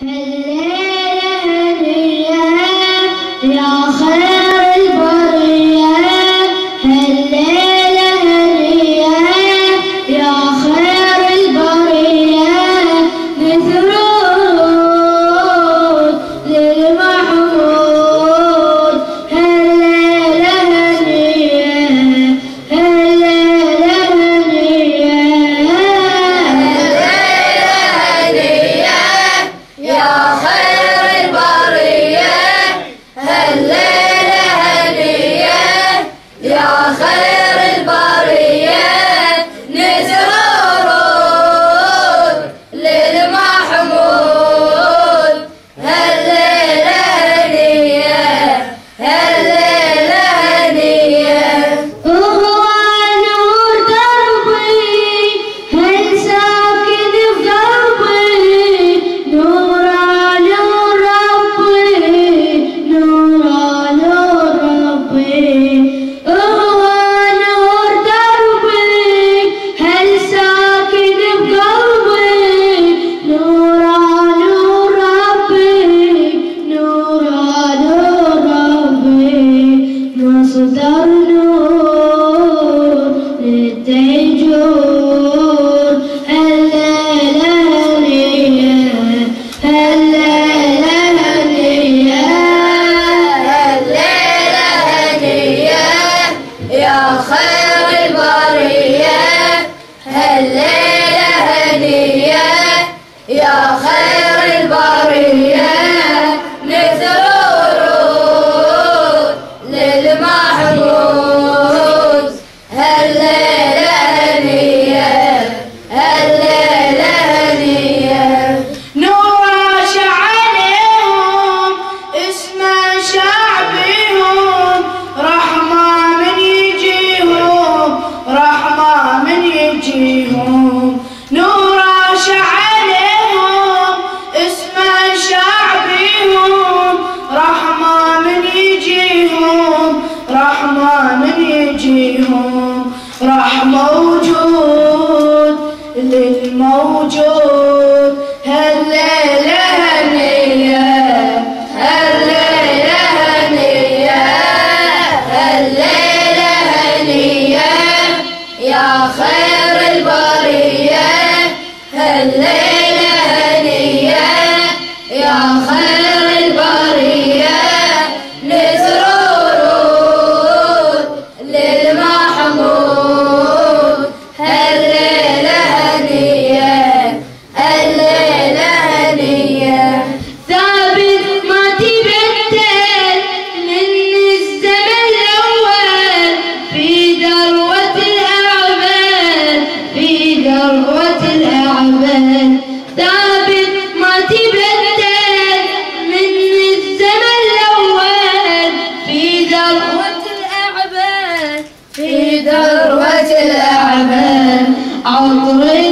Hello. يا خير البرية هالليلة هدية يا خير فيهم راح موجود للموجود هالليلة هنية هالليلة هنية هالليلة هنية يا خير البرية هالليلة هنية يا خير الأعمال عطري